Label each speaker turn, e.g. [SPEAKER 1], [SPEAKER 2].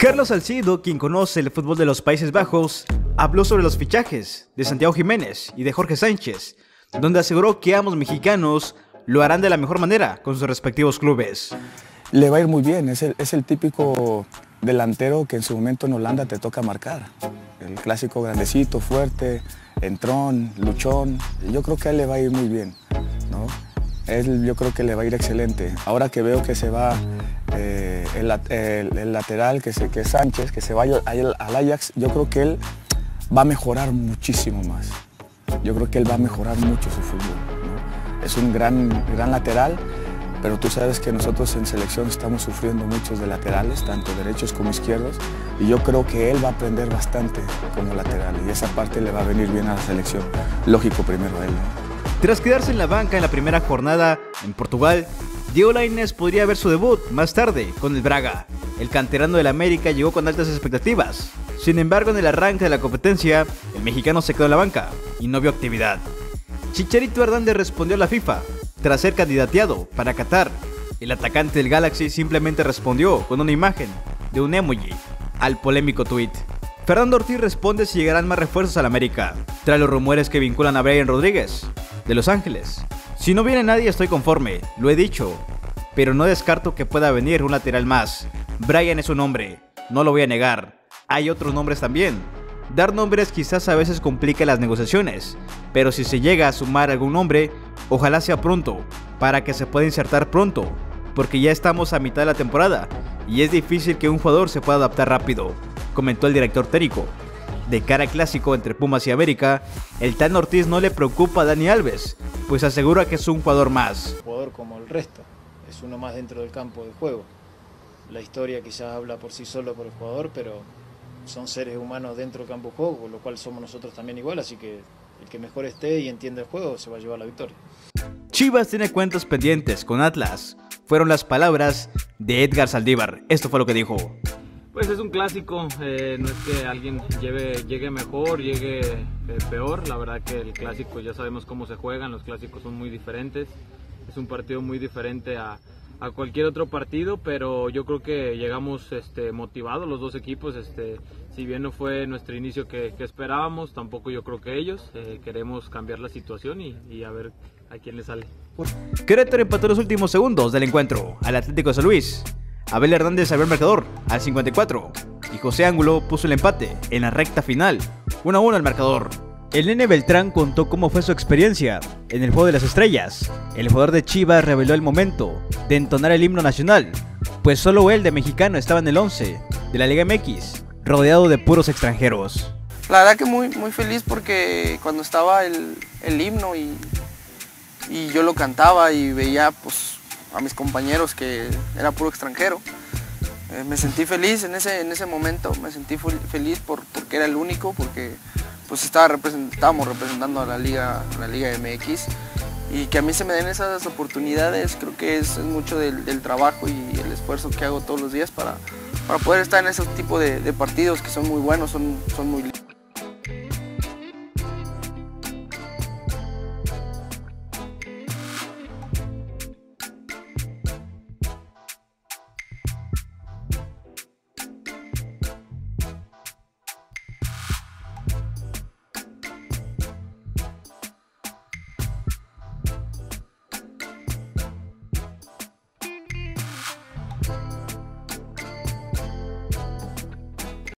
[SPEAKER 1] Carlos Salcido, quien conoce el fútbol de los Países Bajos, habló sobre los fichajes de Santiago Jiménez y de Jorge Sánchez, donde aseguró que ambos mexicanos lo harán de la mejor manera con sus respectivos clubes.
[SPEAKER 2] Le va a ir muy bien, es el, típico delantero que en su momento en Holanda te toca marcar. El clásico grandecito, fuerte, entrón, luchón. Yo creo que a él le va a ir muy bien. ¿no? Él, yo creo que le va a ir excelente. Ahora que veo que se va eh, el, lateral, que, es Sánchez, que se va al, Ajax, yo creo que él va a mejorar muchísimo más. Yo creo que él va a mejorar mucho su fútbol. Es un gran, gran lateral pero tú sabes que nosotros en selección estamos sufriendo muchos de laterales, tanto derechos como izquierdos, y yo creo que él va a aprender bastante como lateral, y esa parte le va a venir bien a la selección. Lógico primero a él.
[SPEAKER 1] Tras quedarse en la banca en la primera jornada en Portugal, Diego Lainez podría ver su debut más tarde con el Braga. El canterano del América llegó con altas expectativas. Sin embargo, en el arranque de la competencia, el mexicano se quedó en la banca y no vio actividad. Chicharito Hernández respondió a la FIFA tras ser candidateado para Qatar. El atacante del Galaxy simplemente respondió con una imagen de un emoji al polémico tweet. Fernando Ortiz responde si llegarán más refuerzos al América, tras los rumores que vinculan a Brian Rodríguez, de Los Ángeles. Si no viene nadie estoy conforme, lo he dicho, pero no descarto que pueda venir un lateral más. Brian es un hombre, no lo voy a negar. Hay otros nombres también. Dar nombres quizás a veces complique las negociaciones, pero si se llega a sumar algún nombre, Ojalá sea pronto, para que se pueda insertar pronto, porque ya estamos a mitad de la temporada y es difícil que un jugador se pueda adaptar rápido, comentó el director técnico. De cara clásico entre Pumas y América, el Tan Ortiz no le preocupa a Dani Alves, pues asegura que es un jugador más.
[SPEAKER 3] Un jugador como el resto, es uno más dentro del campo de juego. La historia quizás habla por sí solo por el jugador, pero son seres humanos dentro del campo de juego, lo cual somos nosotros también igual, así que el que mejor esté y entienda el juego se va a llevar la victoria.
[SPEAKER 1] Chivas tiene cuentos pendientes con Atlas. Fueron las palabras de Edgar Saldívar. Esto fue lo que dijo.
[SPEAKER 4] Pues es un clásico, eh, no es que alguien llegue mejor, llegue eh, peor, la verdad que el clásico ya sabemos cómo se juegan, los clásicos son muy diferentes, es un partido muy diferente a, a cualquier otro partido, pero yo creo que llegamos este, motivados los dos equipos. Este, si bien no fue nuestro inicio que, esperábamos, tampoco yo creo que ellos. Eh, queremos cambiar la situación y, a ver a quién le sale.
[SPEAKER 1] Querétaro empató los últimos segundos del encuentro al Atlético de San Luis. Abel Hernández abrió el marcador al 54 y José Ángulo puso el empate en la recta final. 1 a 1 el marcador. El nene Beltrán contó cómo fue su experiencia en el Juego de las Estrellas. El jugador de Chivas reveló el momento de entonar el himno nacional, pues solo él de mexicano estaba en el 11 de la Liga MX, rodeado de puros extranjeros.
[SPEAKER 5] La verdad que muy, muy feliz porque cuando estaba el, himno y, y, yo lo cantaba y veía pues, a mis compañeros que era puro extranjero, eh, me sentí feliz en ese, en ese momento, me sentí feliz por, porque era el único, porque pues estaba estábamos representando a la Liga, la Liga MX y que a mí se me den esas oportunidades, creo que es, mucho del, trabajo y el esfuerzo que hago todos los días para, para poder estar en ese tipo de, partidos que son muy buenos, son, son muy